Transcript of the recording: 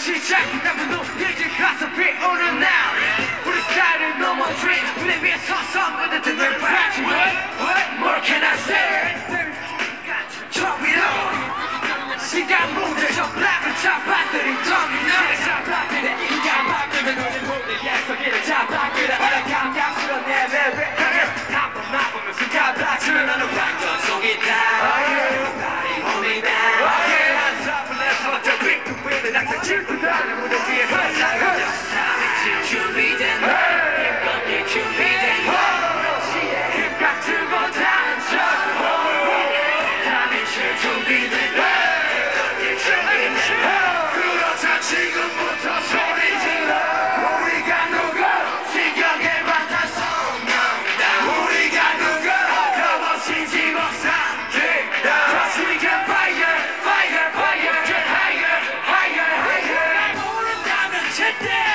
시작부터 이제 가서 비오는 날 우리 스타일을 넘어 dream 무대 위에 서서 모든 등을 밟지 What? What? More can I say? 처음이로 시간 문제 저 블락을 잡아들인 점이 Chico, cara! Yeah!